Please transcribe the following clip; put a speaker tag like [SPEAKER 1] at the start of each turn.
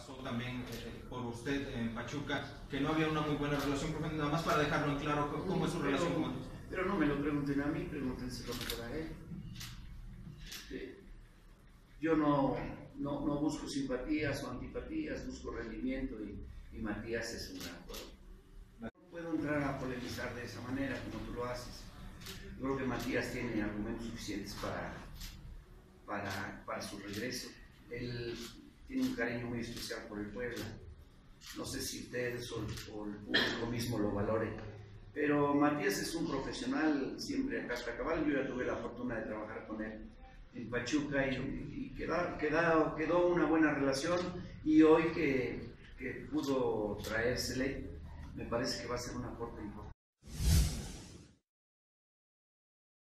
[SPEAKER 1] pasó también eh, por usted en Pachuca, que no había una muy buena relación con nada más para dejarlo en claro, ¿cómo es su
[SPEAKER 2] Pero-
[SPEAKER 1] relación con?
[SPEAKER 2] Pero no me lo pregunten a mí, pregúntenselo mejor a él. Este, Yo no, no, no busco simpatías o antipatías, busco rendimiento y, y Matías es un gran jugador. No puedo entrar a polemizar de esa manera como tú lo haces. Yo creo que Matías tiene argumentos suficientes para, para, para su regreso. Él tiene un cariño muy especial por el Puebla. No sé si ustedes o, el público mismo lo valore. Pero Matías es un profesional siempre a casca cabal. Yo ya tuve la fortuna de trabajar con él en Pachuca y, y quedó, una buena relación. Y hoy que, que pudo traérsele, me parece que va a ser un aporte importante.